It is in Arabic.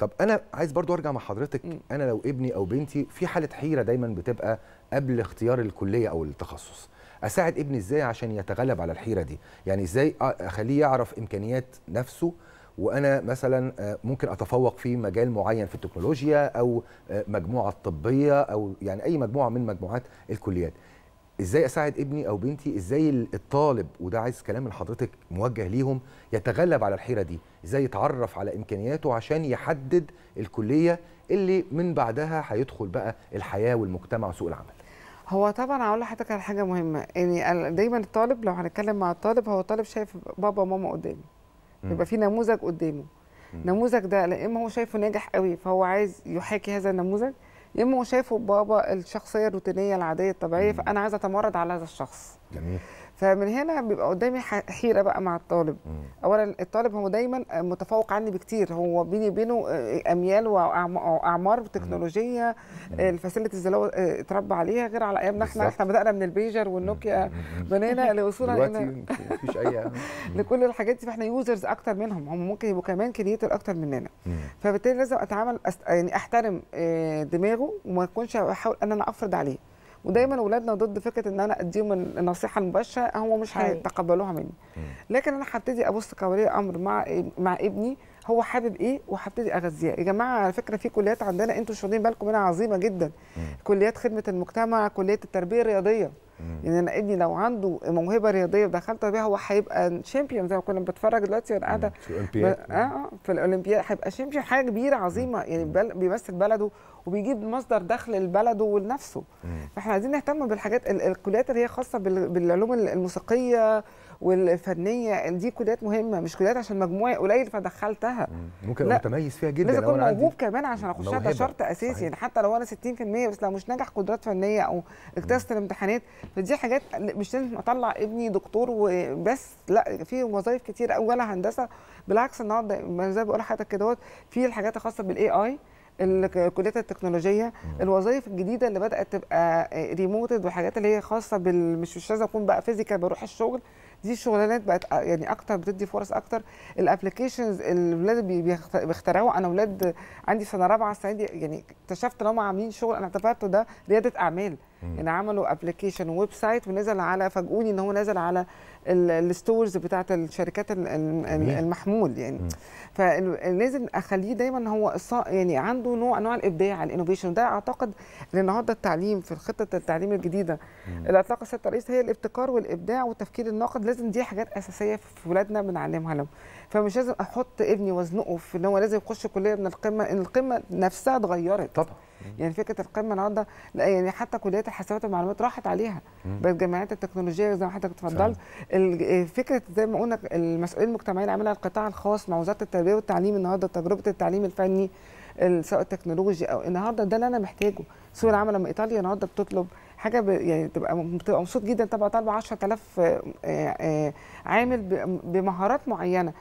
طب أنا عايز برضو أرجع مع حضرتك. مم. أنا لو ابني أو بنتي في حالة حيرة دايما بتبقى قبل اختيار الكلية أو التخصص. أساعد ابني إزاي عشان يتغلب على الحيرة دي؟ يعني إزاي أخليه يعرف إمكانيات نفسه وأنا مثلا آه، ممكن أتفوق في مجال معين في التكنولوجيا أو آه، مجموعة طبية أو يعني أي مجموعة من مجموعات الكليات. إزاي أساعد ابني أو بنتي؟ إزاي ال- الطالب وده عايز كلام من حضرتك موجه ليهم يتغلب على الحيرة دي؟ إزاي يتعرف على إمكانياته عشان يحدد الكلية اللي من بعدها هيدخل بقى الحياة والمجتمع وسوق العمل؟ هو طبعا هقول لحضرتك على حاجة مهمة. يعني دايما الطالب لو هنتكلم مع الطالب هو الطالب شايف بابا وماما قدامه. بيبقى في نموذج قدامه. النموذج ده لا إما هو شايفه ناجح قوي فهو عايز يحاكي هذا النموذج هو شايفه بابا الشخصية الروتينية العادية الطبيعية. فأنا عايزة أتمرد على هذا الشخص جميل. فمن هنا بيبقى قدامي حيرة بقى مع الطالب. مم. اولا الطالب هو دايما متفوق عني بكتير. هو بيني وبينه أميال وأعم- وأعمار تكنولوجيه ال facilities اللي هو اتربى عليها غير على أيامنا إحنا. إحنا بدأنا من البيجر والنوكيا. بنينا لوصولنا دلوقتي هنا مفيش أي لكل الحاجات دي فإحنا users أكتر منهم. هم ممكن يبقوا كمان creator أكتر مننا. فبالتالي لازم أتعامل أست... يعني أحترم آه، دماغه وما أكونش بحاول أن أنا أفرض عليه. ودايما أولادنا ضد فكرة إن أنا أديهم النصيحة المباشرة هو مش. هيتقبلوها مني. لكن أنا هبتدي أبص كولي أمر مع مع ابني هو حابب إيه؟ وهبتدي أغذيه. يا جماعة على فكرة في كليات عندنا أنتوا مش واخدين بالكم منها عظيمة جدا. كليات خدمة المجتمع كليه التربية الرياضية. يعني أنا ابني لو عنده موهبة رياضية ودخلت بيها هو هيبقى شامبيون زي ما كنا بتفرج دلوقتي وأنا قاعدة في. آه آه في الأولمبياد هيبقى شامبيون حاجة كبيرة عظيمة يعني بل بيمثل بلده وبيجيب مصدر دخل لبلده ولنفسه فاحنا عايزين نهتم بالحاجات ال- الكليات اللي هي خاصة بال- بالعلوم الموسيقية والفنية دي كليات مهمة مش كليات عشان مجموعي قليل فدخلتها ممكن لا. متميز فيها جدا لازم أكون موهوب كمان عشان أخشها ده. شرط أساسي صحيح. يعني حتى لو أنا 60% بس لو مش ناجح قدرات فنية أو اجتزت الامتحانات فدي حاجات مش لازم اطلع ابني دكتور وبس لا في وظائف كتير قوي ولا هندسة. بالعكس النهارده زي ما بقول لحضرتك كده في الحاجات الخاصة بال AI الكليات التكنولوجية الوظائف الجديدة اللي بدأت تبقى ريموتد وحاجات اللي هي خاصة بال مش مش لازم أكون بقى physical بروح الشغل. دي الشغلانات بقت يعني أكتر بتدي فرص أكتر. ال applications اللي الولاد بي- بيخت- بيخترعوها أنا أولاد عندي سنة رابعة السنة دي يعني اكتشفت إن هم عاملين شغل. أنا اعتبرته ده ريادة أعمال. يعني عملوا application website ونزل على فاجئوني ان هو نزل على ال- ال stores بتاعت الشركات. المحمول يعني. فلازم أخليه دايما هو يعني عنده نوع انواع الإبداع ال innovation. ده أعتقد ان النهارده التعليم في خطه التعليم الجديدة. اللي اطلقها السيد الرئيس هي الابتكار والإبداع والتفكير الناقد. لازم دي حاجات أساسية في ولادنا بنعلمها لهم. فمش لازم أحط ابني وازنقه في إن هو لازم يخش كلية من القمة إن القمة نفسها اتغيرت. طبعا. يعني فكرة القمة النهارده لا يعني حتى كليات الحاسبات والمعلومات راحت عليها. بقت جامعات التكنولوجية زي ما حضرتك اتفضلت. ال- فكرة زي ما قلنا المسؤولين المجتمعيين اللي عاملها القطاع الخاص مع وزارة التربية والتعليم النهارده تجربة التعليم الفني ال- سواء التكنولوجي أو النهارده ده اللي أنا محتاجه. سوق العمل لما إيطاليا النهارده بتطلب حاجة. يعني تبقى بتبقى مبسوط جدا تبقى طالبه 10000 آه، آه، عامل بمهارات معينة.